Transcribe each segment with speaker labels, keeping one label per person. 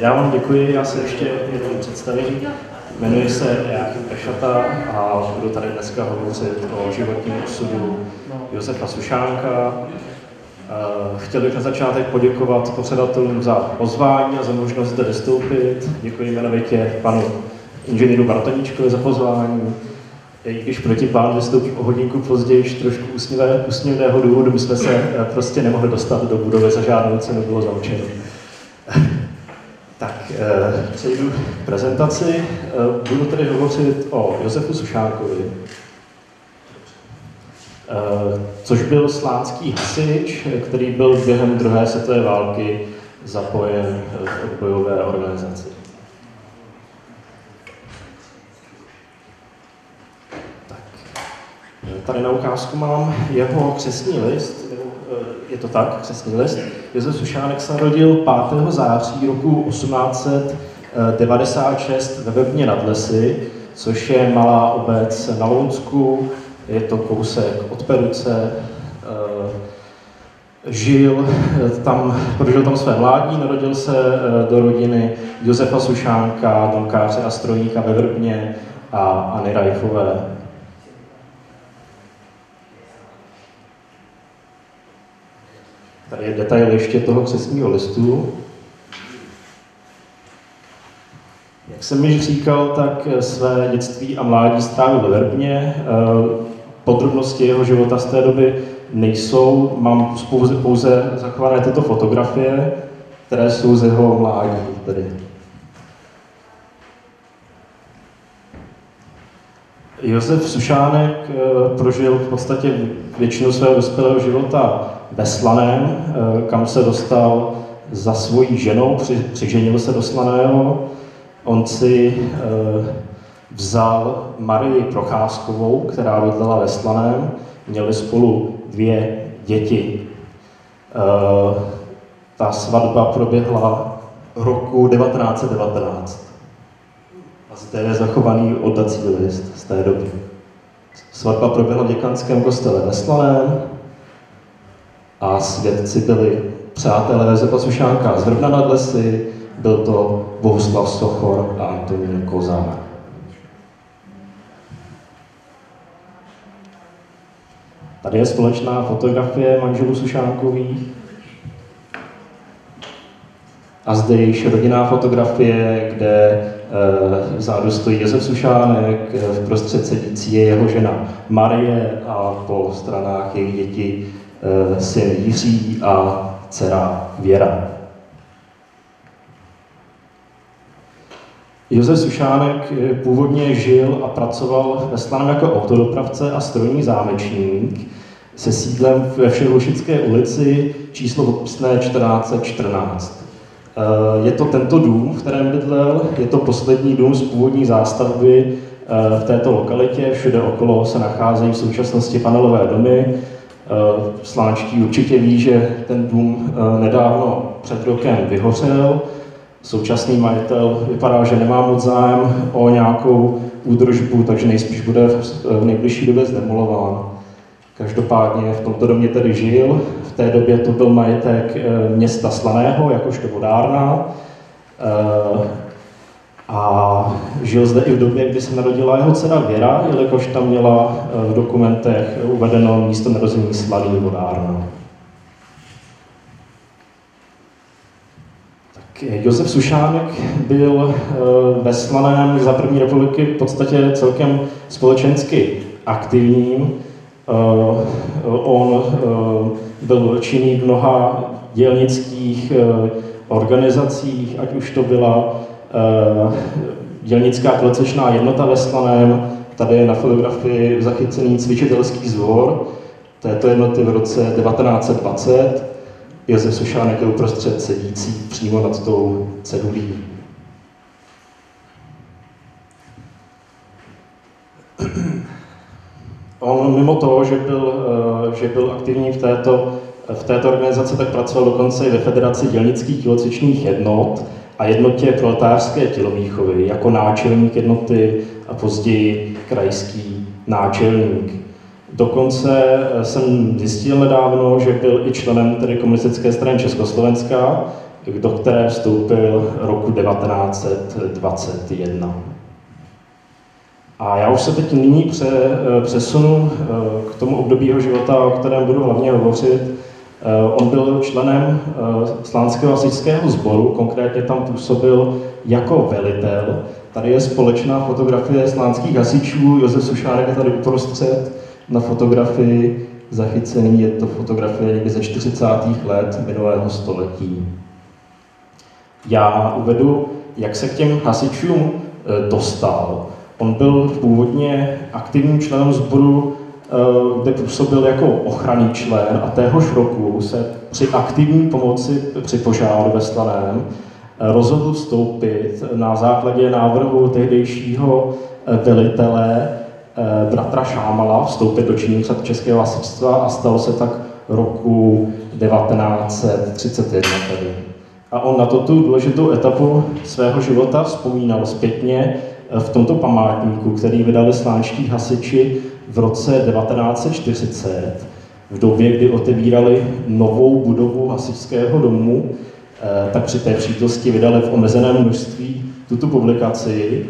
Speaker 1: Já vám děkuji, já se ještě jednou představím. Jmenuji se Jáchym Pešata a budu tady dneska hovořit o životním osudu Josefa Sušánka. Eh, chtěl bych na začátek poděkovat pořadatelům za pozvání a za možnost zde vystoupit. Děkuji jmenovitě panu inženýru Bartoníčkovi za pozvání. I když proti plán vystoupí o hodinku později, trošku úsměvé, úsměvného důvodu, my jsme se eh, prostě nemohli dostat do budovy, za žádnou cenu bylo zavčeno. Tak, eh, přejdu k prezentaci. Eh, budu tedy hovořit o Josefu Sušákovi, eh, což byl slánský hasič, který byl během druhé světové války zapojen v odbojové organizaci. Tak, tady na ukázku mám jeho křesní list, je to tak, křesní list. Josef Sušánek se narodil 5. září roku 1896 ve Vrbně nad Lesy, což je malá obec na Lounsku, je to kousek od Peruce, eh, žil tam, prožil tam své mládí, narodil se eh, do rodiny Josefa Sušánka, domkáře a strojníka ve Vrbně a Anny Rajchové. Tady je detail ještě toho křesního listu. Jak jsem již říkal, tak své dětství a mládí strávil ve Verbně. Eh, podrobnosti jeho života z té doby nejsou. Mám pouze, pouze zachované tyto fotografie, které jsou z jeho mládí. Tedy. Josef Sušánek eh, prožil v podstatě většinu svého dospělého života ve Slaném, eh, kam se dostal za svojí ženou, při, přiženil se do Slaného. On si eh, vzal Marii Procházkovou, která bydlela ve Slaném, měli spolu dvě děti. Ta svatba proběhla roku 1919. A zde je zachovaný oddací list z té doby. Svatba proběhla v děkanském kostele ve Slaném a svědci byli přátelé Josefa Sušánka z Vrbna nad Lesy, byl to Bohuslav Sochor a Antonín Kozár. Tady je společná fotografie manželů Sušánkových. A zde je již rodinná fotografie, kde Eh, vzadu stojí Josef Sušánek, eh, v prostřed sedící je jeho žena Marie a po stranách jejich děti syn Jiří a dcera Věra. Josef Sušánek původně žil a pracoval ve Slaném jako autodopravce a strojní zámečník se sídlem ve Všehošické ulici číslo odpisné 1414. Eh, je to tento dům, v kterém bydlel, je to poslední dům z původní zástavby eh, v této lokalitě. Všude okolo se nacházejí v současnosti panelové domy. Eh, Slánčtí určitě ví, že ten dům nedávno před rokem vyhořel. Současný majitel vypadá, že nemá moc zájem o nějakou údržbu, takže nejspíš bude v nejbližší době zdemolován. Každopádně v tomto domě tedy žil. V té době to byl majetek eh, města Slaného, jakožto vodárna. Eh, a žil zde i v době, kdy se narodila jeho dcera Věra, jelikož tam měla eh, v dokumentech uvedeno místo narození Slaný vodárna. Josef Sušánek byl ve Slaném za první republiky v podstatě celkem společensky aktivním. Eh, on eh, byl činný v mnoha dělnických eh, organizacích, ať už to byla dělnická tělocečná jednota ve Slaném, tady je na fotografii zachycený cvičitelský zvor této jednoty v roce 1920. Josef Sušánek je uprostřed sedící přímo nad tou cedulí. On mimo toho, že byl, eh, že byl aktivní v této, v této organizaci, tak pracoval dokonce i ve Federaci dělnických tělocvičných jednot a jednotě proletářské tělovýchovy jako náčelník jednoty a později krajský náčelník. Dokonce eh, jsem zjistil nedávno, že byl i členem tedy komunistické strany Československa, do které vstoupil roku 1921. A já už se teď nyní pře, přesunu k tomu období jeho života, o kterém budu hlavně hovořit. On byl členem slánského hasičského sboru, konkrétně tam působil jako velitel. Tady je společná fotografie slánských hasičů, Josef Sušárek je tady uprostřed na fotografii zachycený, je to fotografie někdy ze 40. let minulého století. Já uvedu, jak se k těm hasičům e, dostal. On byl původně aktivním členem sboru, kde působil jako ochranný člen a téhož roku se při aktivní pomoci při požáru ve Slaném e, rozhodl vstoupit na základě návrhu tehdejšího velitele bratra Šámala, vstoupit do činných českého hasičstva a stalo se tak roku 1931 tedy. A on na to tu důležitou etapu svého života vzpomínal zpětně eh, v tomto památníku, který vydali slánští hasiči v roce 1940, v době, kdy otevírali novou budovu hasičského domu, eh, tak při té přítosti vydali v omezeném množství tuto publikaci.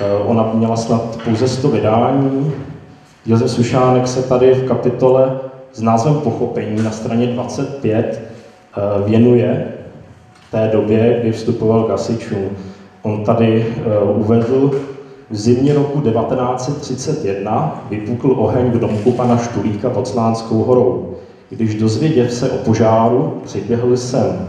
Speaker 1: Eh, ona měla snad pouze 100 vydání. Josef Sušánek se tady v kapitole s názvem Pochopení na straně 25 věnuje té době, kdy vstupoval k hasičům. On tady uvedl, v zimě roku 1931 vypukl oheň v domku pana Štulíka pod Slánskou horou. Když dozvěděv se o požáru, přiběhl jsem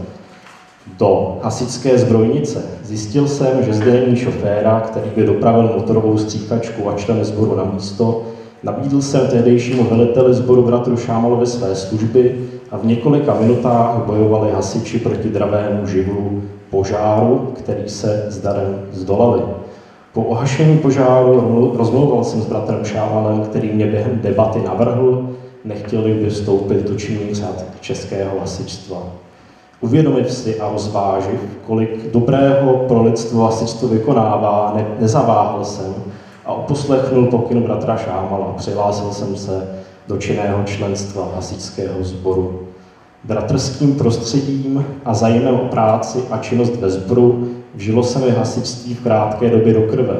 Speaker 1: do hasičské zbrojnice. Zjistil jsem, že zde není šoféra, který by dopravil motorovou stříkačku a členy sboru na místo. Nabídl jsem tehdejšímu veliteli sboru bratru Šámalovi své služby a v několika minutách bojovali hasiči proti dravému živlu požáru, který se s darem zdolali. Po ohašení požáru rozmlouval jsem s bratrem Šávalem, který mě během debaty navrhl, nechtěli by vstoupit do činných řad českého hasičstva. Uvědomit si a rozváživ, kolik dobrého pro lidstvo hasičstvo vykonává, ne, nezaváhal jsem a uposlechnul pokyn bratra Šámala. Přihlásil jsem se do činného členstva hasičského sboru. Bratrským prostředím a zájemem o práci a činnost ve sboru vžilo se mi hasičství v krátké době do krve.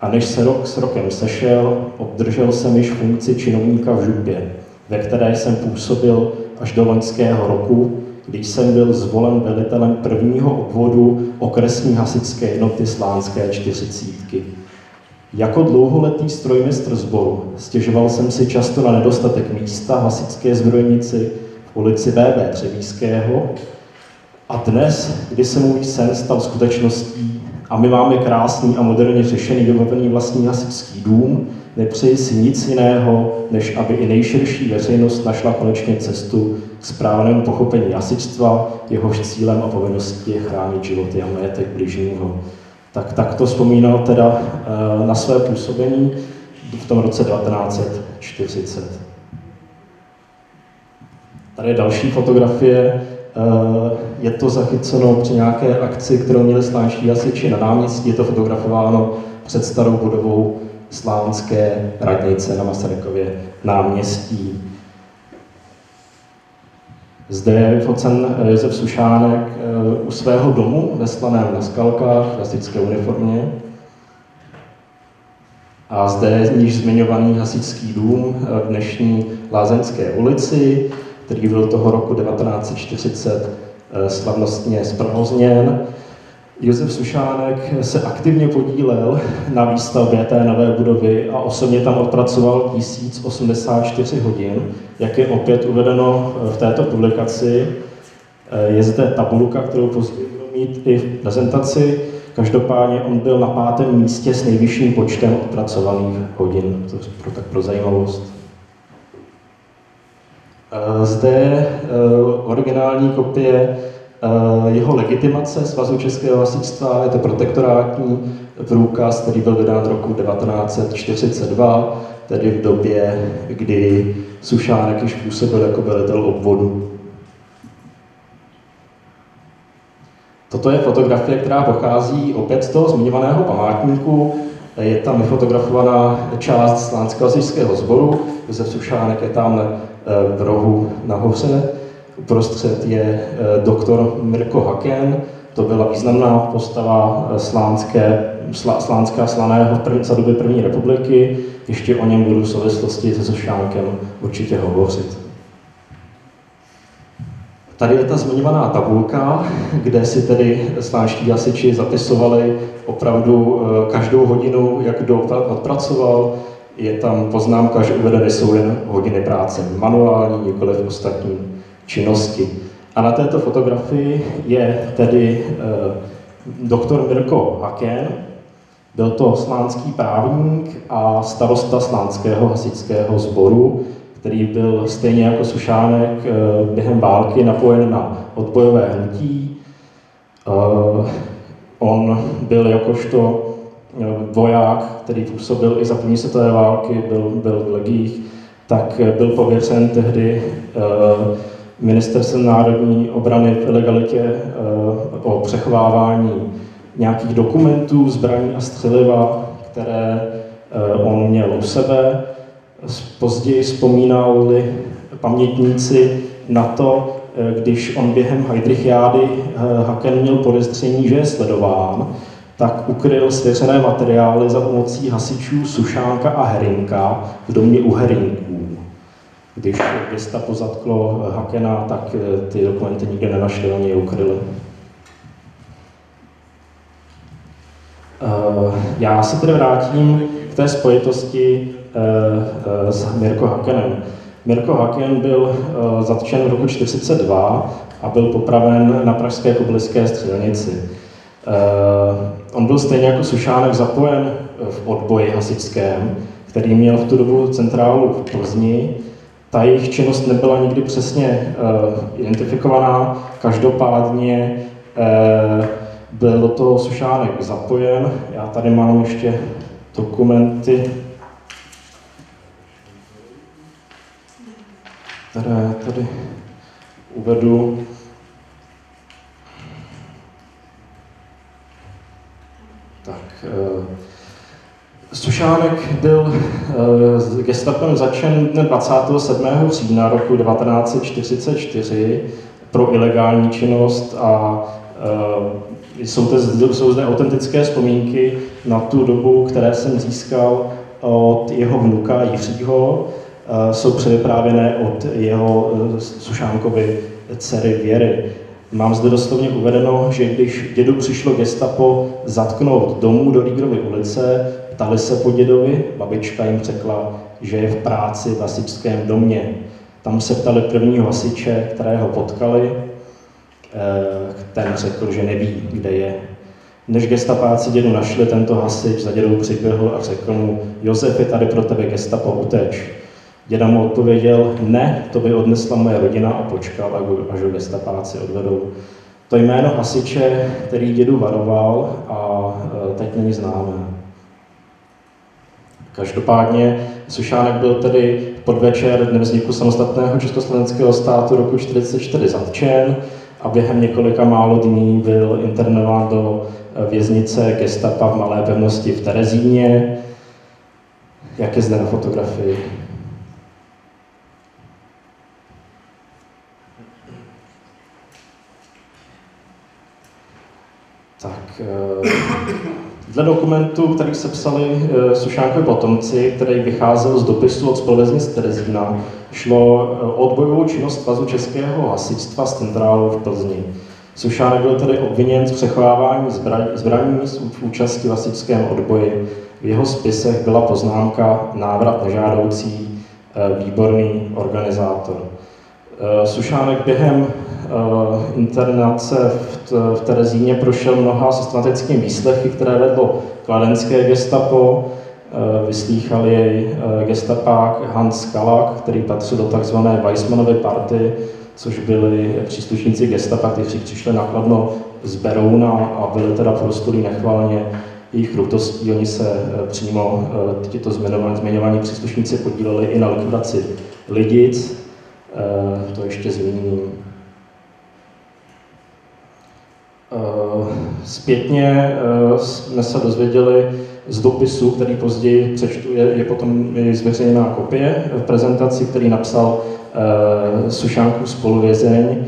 Speaker 1: A než se rok s rokem sešel, obdržel jsem již funkci činovníka v župě, ve které jsem působil až do loňského roku, když jsem byl zvolen velitelem prvního obvodu okresní hasičské jednoty Slánské čtyřicítky. Jako dlouholetý strojmistr sboru stěžoval jsem si často na nedostatek místa v hasičské zbrojnici v ulici BB Třebíského a dnes, kdy se můj sen stal skutečností a my máme krásný a moderně řešený vybavený vlastní hasičský dům, nepřeji si nic jiného, než aby i nejširší veřejnost našla konečně cestu k správnému pochopení hasičstva, jehož cílem a povinností je chránit životy a majetek bližního tak, tak to vzpomínal teda uh, na své působení v tom roce 1940. Tady je další fotografie, je to zachyceno při nějaké akci, kterou měli slánští hasiči na náměstí, je to fotografováno před starou budovou slánské radnice na Masarykově náměstí. Zde je vyfocen eh, Josef Sušánek eh, u svého domu ve Slaném na Skalkách v klasické uniformě. A zde je již zmiňovaný hasičský dům eh, v dnešní Lázeňské ulici, který byl toho roku 1940 slavnostně zprovozněn. Josef Sušánek se aktivně podílel na výstavbě té nové budovy a osobně tam odpracoval 1084 hodin, jak je opět uvedeno v této publikaci. Je zde tabulka, kterou později budu mít i v prezentaci. Každopádně on byl na pátém místě s nejvyšším počtem odpracovaných hodin, to pro, tak pro zajímavost. Zde originální kopie Eh, jeho legitimace Svazu českého hasičstva, je to protektorátní průkaz, který byl vydán roku 1942, tedy v době, kdy Sušánek již působil jako velitel obvodu. Toto je fotografie, která pochází opět z toho zmiňovaného památníku. Je tam vyfotografovaná část slánského sboru. Josef Sušánek je tam eh, v rohu nahoře Uprostřed je doktor Mirko Haken, to byla významná postava slánské, slá, slánská slaného za doby první republiky. Ještě o něm budu v souvislosti se Sošánkem určitě hovořit. Tady je ta zmiňovaná tabulka, kde si tedy slánští hasiči zapisovali opravdu eh, každou hodinu, jak kdo odpracoval. Je tam poznámka, že uvedeny jsou jen hodiny práce manuální, nikoliv ostatní činnosti. A na této fotografii je tedy eh, doktor Mirko Haken, byl to slánský právník a starosta slánského hasičského sboru, který byl stejně jako Sušánek eh, během války napojen na odbojové hnutí. Eh, on byl jakožto voják, který působil i za první světové války, byl, byl v legích, tak byl pověřen tehdy ministerstvem národní obrany v ilegalitě o přechovávání nějakých dokumentů, zbraní a střeliva, které on měl u sebe. Později vzpomínali pamětníci na to, eh, když on během Heidrichiády eh, Haken měl podezření, že je sledován, tak ukryl svěřené materiály za pomocí hasičů Sušánka a Herinka v domě u Herinků. Když gestapo zatklo Hakena, tak eh, ty dokumenty nikde nenašli, oni je ukryli. Já se tedy vrátím k té spojitosti Eh, eh, s Mirko Hakenem. Mirko Haken byl eh, zatčen v roku 1942 a byl popraven na pražské kublické střelnici. On byl stejně jako Sušánek zapojen v odboji hasičském, který měl v tu dobu centrálu v Plzni. Ta jejich činnost nebyla nikdy přesně identifikovaná, každopádně byl do toho Sušánek zapojen. Já tady mám ještě dokumenty které tady uvedu. Tak, eh, Sušánek byl eh, gestapem začen dne 27. října roku 1944 pro ilegální činnost a eh, jsou, to, jsou zde autentické vzpomínky na tu dobu, které jsem získal od jeho vnuka Jiřího, jsou převyprávěné od jeho eh, Sušánkovy dcery Věry. Mám zde doslovně uvedeno, že když dědu přišlo gestapo zatknout domů do Lígrovy ulice, ptali se po dědovi, babička jim řekla, že je v práci v hasičském domě. Tam se ptali prvního hasiče, kterého potkali, eh, ten řekl, že neví, kde je. Než gestapáci dědu našli, tento hasič za dědou přiběhl a řekl mu, Josef je tady pro tebe gestapo, uteč. Děda mu odpověděl, ne, to by odnesla moje rodina a počkal, až ho gestapáci odvedou. To jméno hasiče, který dědu varoval a e, teď není známé. Každopádně Sušánek byl tedy podvečer dne vzniku samostatného československého státu roku 1944 zatčen a během několika málo dní byl internován do e, věznice gestapa v Malé pevnosti v Terezíně, jak je zde na fotografii. Tak, eh, dle dokumentu, který se psali eh, Sušánkovi potomci, který vycházel z dopisu od spolveznic Terezína, šlo eh, o odbojovou činnost Svazu českého hasičstva z centrálu v Plzni. Sušánek byl tedy obviněn z přechovávání zbraní z účasti v hasičském odboji. V jeho spisech byla poznámka návrat nežádoucí, výborný organizátor. Sušánek během Eh, internace v, Terezíně prošel mnoha systematickými výslechy, které vedlo kladenské gestapo, eh, vyslýchal jej eh, gestapák Hans Kalak, který patřil do tzv. Weissmanovy party, což byli příslušníci gestapa, kteří přišli nakladno z Berouna a byli teda prostulí nechvalně jejich krutostí. Oni se přímo, tyto zmiňovaní příslušníci podíleli i na likvidaci lidic, to ještě zmíním. Eh, zpětně eh, jsme se dozvěděli z dopisu, který později přečtu, je, je potom zveřejněná kopie v prezentaci, který napsal Sušánku spoluvězeň,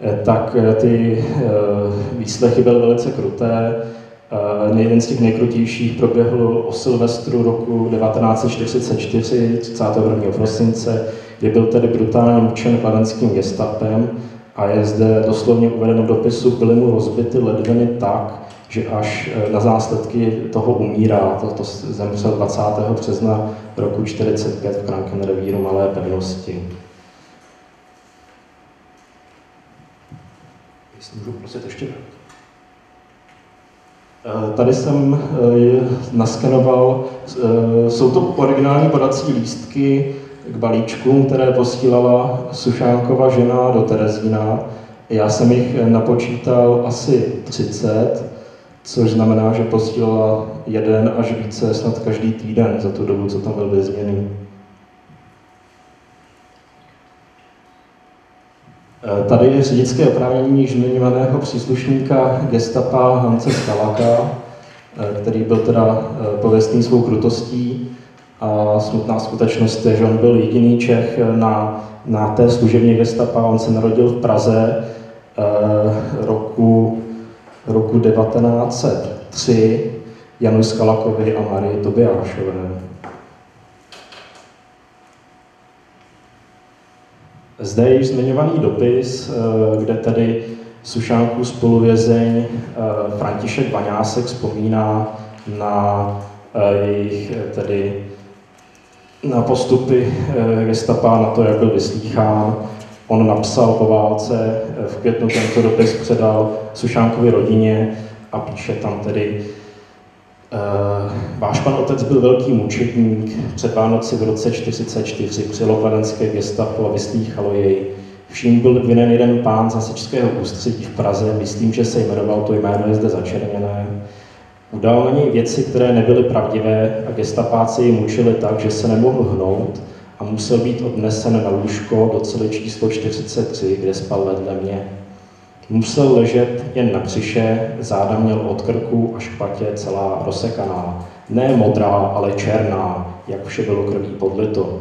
Speaker 1: eh, tak ty výslechy byly velice kruté. Uh, jeden z těch nejkrutějších proběhl o Silvestru roku 1944, 31. prosince, kdy byl tedy brutálně mučen kladenským gestapem a je zde doslovně uvedeno v dopisu, byly mu rozbity ledviny tak, že až eh, na zásledky toho umírá. To, to zemřel 20. března roku 1945 v Krankenrevíru Malé pevnosti. Jestli můžu prosit ještě eh, Tady jsem eh, naskenoval, jsou to originální podací lístky k balíčkům, které posílala Sušánkova žena do Terezína. Já jsem jich napočítal asi 30, což znamená, že posílala jeden až více snad každý týden za tu dobu, co tam byl vězněný. Tady je řidičské oprávnění již zmiňovaného příslušníka gestapa Hance Skalaka, který byl teda e, pověstný svou krutostí a smutná skutečnost je, že on byl jediný Čech na, na té služebně gestapa. On se narodil v Praze eh, roku, roku 1903 Janu Skalakovi a Marii Tobiášové. Zde je již zmiňovaný dopis, eh, kde tedy Sušánku spoluvězeň eh, František Vaňásek vzpomíná na jejich tedy na postupy eh, gestapa, na to, jak byl vyslýchán. On napsal po válce, eh, v květnu tento dopis předal Sušánkovi rodině a píše tam tedy Uh, váš pan otec byl velký mučedník, před Vánoci v roce 1944 přijelo kladenské gestapo a vyslýchalo jej. Vším byl vinen jeden pán z hasičského ústředí v Praze, myslím, že se jmenoval, to jméno je zde začerněné. Udal na něj věci, které nebyly pravdivé a gestapáci ji mučili tak, že se nemohl hnout a musel být odnesen na lůžko do cely číslo 43, kde spal vedle mě. Musel ležet jen na břiše, záda měl od krku až k patě celá rozsekaná. Ne modrá, ale černá, jak vše bylo krví podlito.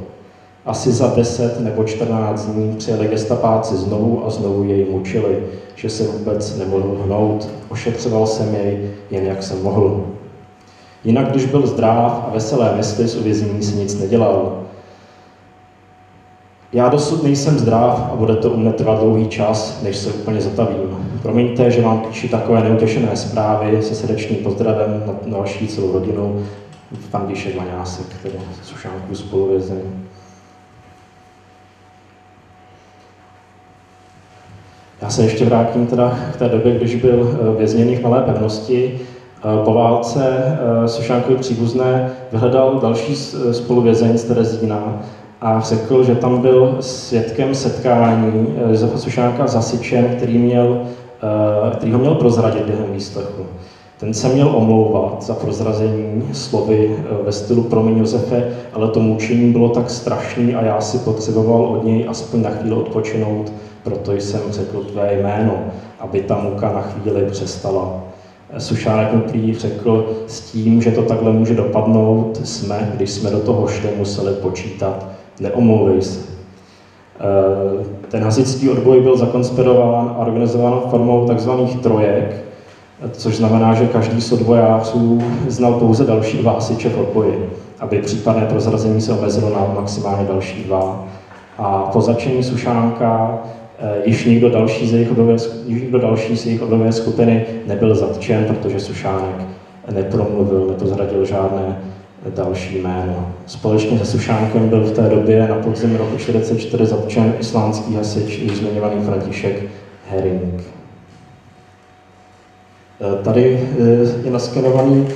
Speaker 1: Asi za 10 nebo 14 dní přijeli gestapáci znovu a znovu jej mučili, že se vůbec nemohl hnout. Ošetřoval jsem jej jen jak jsem mohl. Jinak, když byl zdrav a veselé mysli z uvěznění si nic nedělal. Já dosud nejsem zdrav a bude to u mne trvat dlouhý čas, než se úplně zatavím. Promiňte, že vám píši takové neutěšené zprávy se srdečným pozdravem na, vaší celou rodinu, pan Díšek Maňásek, tedy Sušánku spoluvězeň. Já se ještě vrátím teda k té době, když byl eh, vězněný v Malé pevnosti. Eh, po válce eh, Sušánkovi příbuzné vyhledal další spoluvězeň z Terezína a řekl, že tam byl svědkem setkání Josefa Sušánka s hasičem, který, měl, který ho měl prozradit během výslechu. Ten se měl omlouvat za prozrazení slovy ve stylu promiň Josefe, ale to mučení bylo tak strašný a já si potřeboval od něj aspoň na chvíli odpočinout, proto jsem řekl tvé jméno, aby ta muka na chvíli přestala. Sušánek prý řekl s tím, že to takhle může dopadnout, jsme, když jsme do toho šli, museli počítat, neomlouvej se. Eh, ten hasičský odboj byl zakonspirován a organizován formou tzv. trojek, což znamená, že každý z odbojářů znal pouze další dva hasiče v odboji, aby případné prozrazení se omezilo na maximálně další dva. A po začení Sušánka již nikdo další z jejich odové, již nikdo další z jejich odové skupiny nebyl zatčen, protože Sušánek nepromluvil, nepozradil žádné další jméno. Společně se Sušánkem byl v té době na podzim roku 1944 zatčen islánský hasič, již zmiňovaný František Herring. Eh, tady eh, je naskenovaný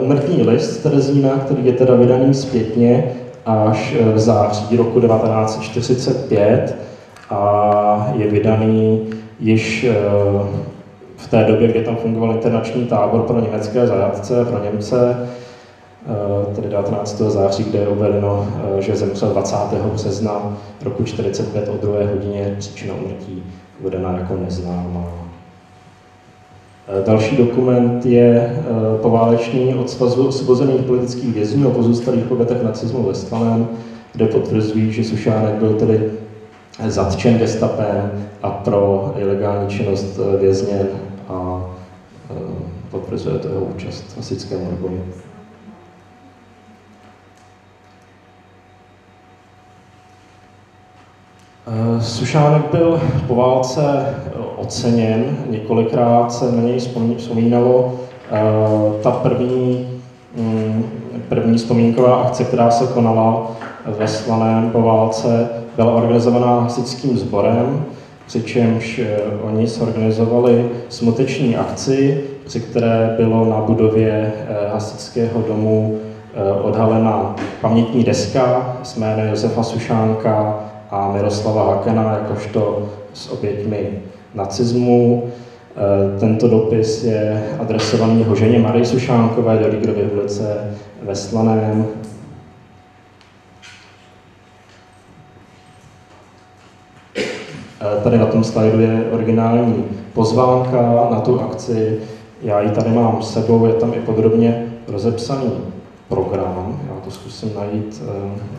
Speaker 1: umrtný list Terezína, který je teda vydaný zpětně až v září roku 1945 a je vydaný již eh, v té době, kdy tam fungoval internační tábor pro německé zajatce, pro Němce, eh, tedy 19. září, kde je uvedeno, eh, že zemřel 20. března roku 45 o 2. hodině, příčina umrtí uvedena jako neznámá. Další dokument je poválečný od Svazu osvobozených politických vězňů o pozůstalých pobytech nacismu ve Stalem, kde potvrzují, že Sušánek byl tedy zatčen gestapem a pro ilegální činnost vězněn a potvrzuje to jeho účast v hasičském odboji. Eh, Sušánek byl po válce eh, oceněn, několikrát se na něj vzpomínalo. Eh, ta první, mm, první vzpomínková akce, která se konala ve Slaném po válce, byla organizovaná hasičským sborem, přičemž oni zorganizovali smuteční akci, při které bylo na budově hasičského domu odhalena pamětní deska s jménem Josefa Sušánka, a Miroslava Hakena jakožto s oběťmi nacismu. Tento dopis je adresovaný jeho ženě Marii Sušánkové do Lígrovy ulice ve Slaném. Tady na tom slajdu je originální pozvánka na tu akci. Já ji tady mám s sebou, je tam i podrobně rozepsaný program. Já to zkusím najít. E,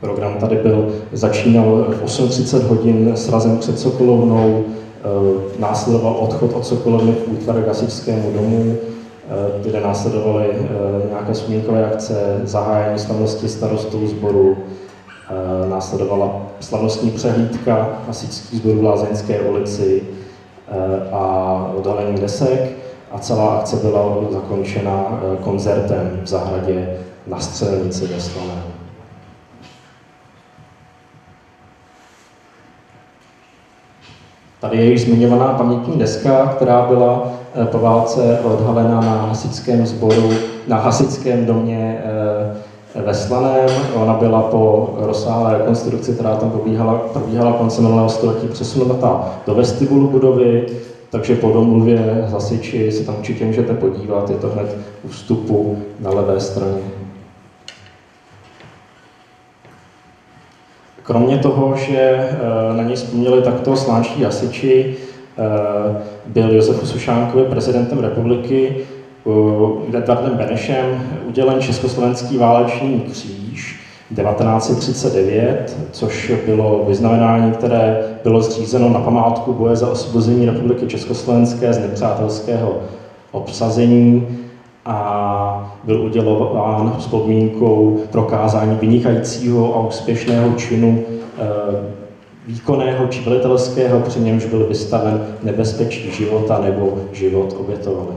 Speaker 1: Program tady byl, začínal v 8.30 hodin s razem před Sokolovnou, eh, následoval odchod od Sokolovny v útvar k Hasičskému domu, eh, kde následovaly eh, nějaké vzpomínkové akce, zahájení slavnosti starostou sboru, následovala slavnostní přehlídka hasičských sborů v Lázeňské ulici a odhalení desek a celá akce byla zakončena koncertem v zahradě na střelnici ve Slaném. Tady je již zmiňovaná pamětní deska, která byla eh, po válce odhalena na hasičském sboru, na hasičském domě eh, ve Slaném. Ona byla po rozsáhlé rekonstrukci, která tam probíhala, probíhala koncem minulého století, přesunutá do vestibulu budovy, takže po domluvě hasiči se tam určitě můžete podívat, je to hned u vstupu na levé straně. Kromě toho, že eh, na něj vzpomněli takto slánští hasiči, eh, byl Josef Sušánkovi prezidentem republiky Edvardem Benešem udělen Československý válečný kříž 1939, což bylo vyznamenání, které bylo zřízeno na památku boje za osvobození republiky Československé z nepřátelského obsazení a byl udělován s podmínkou prokázání vynikajícího a úspěšného činu eh, výkonného či velitelského, při němž byl vystaven nebezpečí života nebo život obětovali.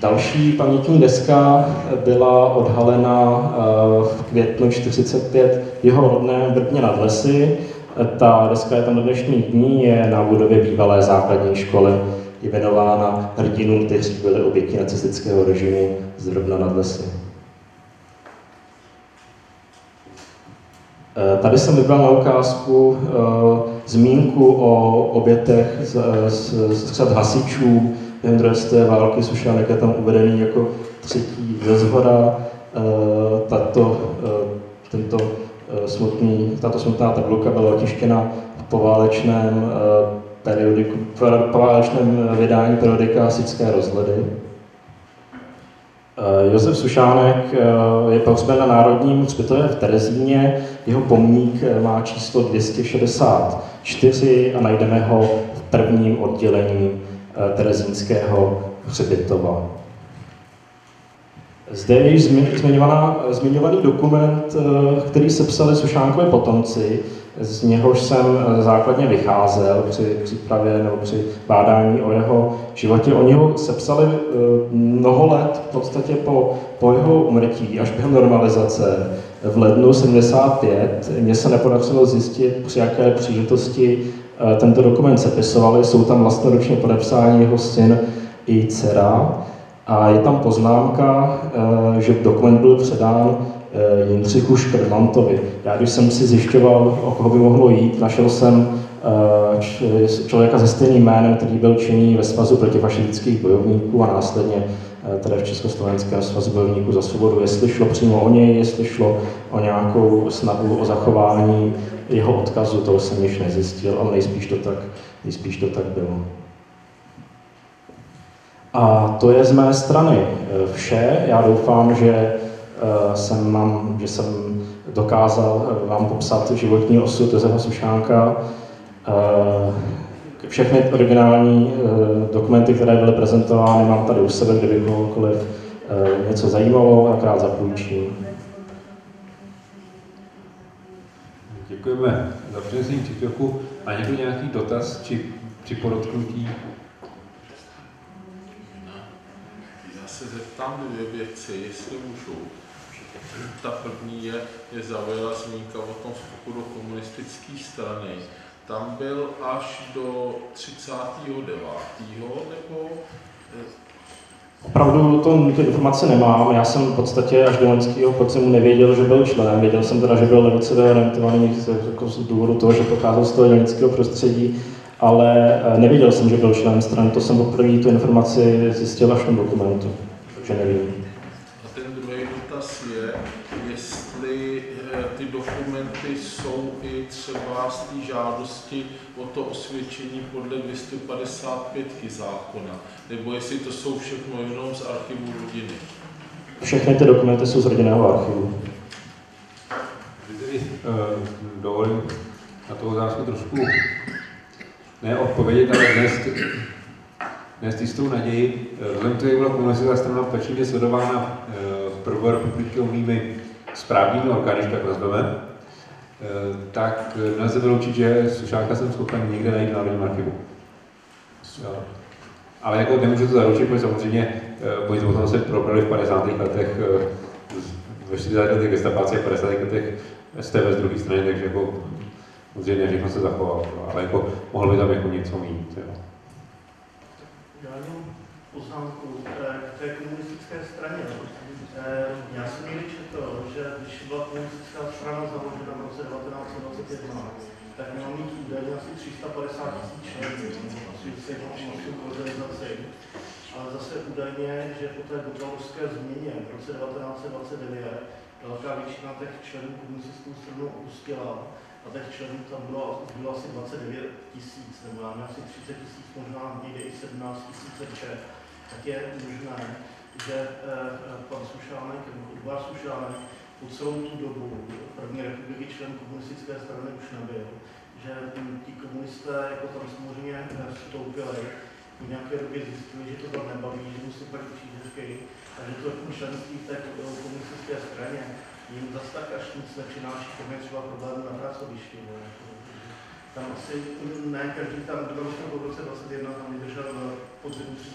Speaker 1: Další pamětní deska byla odhalena eh, v květnu 45 jeho rodném Vrbně nad Lesy. Ta deska je tam do dnešních dní, je na budově bývalé základní školy je věnována hrdinům, kteří byli oběti nacistického režimu z Vrbna nad Lesy. Tady jsem vybral na ukázku uh, zmínku o obětech z, z, z řad hasičů během druhé světové války. Sušánek je tam uvedený jako třetí ze zhora. Tato, tento, smutný, tato smutná tabulka byla otištěna v poválečném periodiku, poválečném vydání periodika Hasičské rozhledy. Eh, Josef Sušánek eh, je pohřben na Národním hřbitově v Terezíně. Jeho pomník eh, má číslo 264 a najdeme ho v prvním oddělení Terezínského hřbitova. Zde je již zmiňovaný dokument, který sepsali Sušánkovi potomci, z něhož jsem eh, základně vycházel při přípravě nebo při bádání o jeho životě. Oni ho sepsali eh, mnoho let, v podstatě po, po jeho umrtí, až během normalizace v lednu 75. Mně se nepodařilo zjistit, při jaké příležitosti eh, tento dokument sepisovali. Jsou tam vlastnoručně podepsáni jeho syn i dcera. A je tam poznámka, že dokument byl předán Jindřichu Škrtlantovi. Já když jsem si zjišťoval, o koho by mohlo jít, našel jsem eh, člověka se stejným jménem, který byl činný ve svazu protifašistických bojovníků a následně tedy v Československém svazu bojovníků za svobodu, jestli šlo přímo o něj, jestli šlo o nějakou snahu o zachování jeho odkazu, to jsem již nezjistil, ale nejspíš to tak, nejspíš to tak bylo. A to je z mé strany vše. Já doufám, že jsem, mám, že jsem dokázal vám popsat životní osud Josefa Sušánka, všechny originální eh, dokumenty, které byly prezentovány, mám tady u sebe, kdyby kohokoliv eh, něco zajímalo, akorát zapůjčím.
Speaker 2: Děkujeme za přinesení příspěvku. A někdo nějaký dotaz či, či podotknutí?
Speaker 3: Já se zeptám dvě věci, jestli můžu. Ta první je, je zaujala zmínka o tom skoku do komunistické strany tam byl až do 39. nebo
Speaker 1: Opravdu to, ty informace nemám. Já jsem v podstatě až do loňského podzimu nevěděl, že byl členem. Věděl jsem teda, že byl levicově orientovaný jako z důvodu toho, že pocházel z toho dělnického prostředí, ale eh, nevěděl jsem, že byl členem strany. To jsem poprvé tu informaci zjistil až v tom dokumentu, takže nevím.
Speaker 3: A ten druhý dotaz je, jestli eh, ty dokumenty jsou i třeba z té žádosti o to osvědčení podle 255 zákona, nebo jestli to jsou všechno jenom z archivu rodiny.
Speaker 1: Všechny ty dokumenty jsou z rodinného archivu.
Speaker 2: Tedy uh, dovolím na to otázku trošku ne odpovědět, ale dnes, dnes jistou naději. Eh, vzhledem k tomu, jak byla komunistická strana pečlivě sledována uh, prvou republiky správními orgány, tak nazveme, Eh, tak nelze vyloučit, že Sušáka jsem schopen někde najít v Národním archivu. Ale jako nemůžu to zaručit, protože samozřejmě oni potom se probrali v 50. letech, uh, ve 40. letech gestapáci a 50. letech STV z druhé strany, takže jako samozřejmě všechno se zachovalo, ale jako mohlo by tam jako něco mít. Jo.
Speaker 4: Já jenom poznámku k té komunistické straně. Já jsem někdy četl, že když byla komunistická strana založena v roce 1921, tak měla mít údajně asi 350 tisíc členů, asi se organizaci. Ale zase údajně, že po té budvalovské změně v roce 1929 velká většina těch členů komunistickou stranu opustila a těch členů tam bylo, bylo asi 29 tisíc, nebo já asi 30 tisíc, možná někde i 17 tisíc Čech, tak je možné, že eh, pan Sušánek, nebo Udvar Sušánek, po celou tu dobu první republiky člen komunistické strany už nebyl, že ti komunisté jako tam samozřejmě eh, vstoupili, po nějaké době zjistili, že to tam nebaví, že musí pak přídržky, a že to členství v té komunistické straně jim zase tak až nic nepřináší, kromě třeba problémy na pracovišti. Tam asi ne každý tam, kdo v roce 21 tam vydržel podzimu 3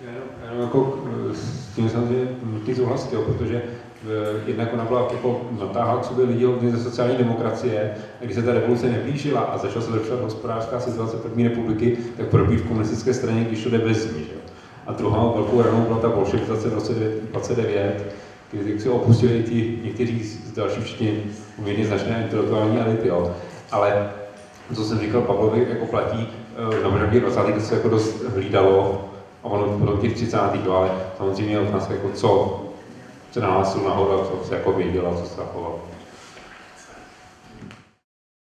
Speaker 2: Jenom jako eh, s tím samozřejmě nutný souhlasit, jo, protože eh, jednak ona byla jako natáhla k sobě lidi hodně ze sociální demokracie, a když se ta revoluce neblížila a začala se zlepšovat hospodářská situace první republiky, tak probí v komunistické straně, když to jde bez ní. Že? A druhou velkou ranou byla ta bolševizace v roce 1929, kdy si opustili ti někteří z dalších včetně poměrně značné intelektuální elity. Jo. Ale co jsem říkal Pavlovi, jako platí, eh, na mnohých 20. se jako dost hlídalo a ono bylo těch 30. ale samozřejmě otázka, jako co se nahlásilo nahoru a co se jako vědělo, co se zachovalo.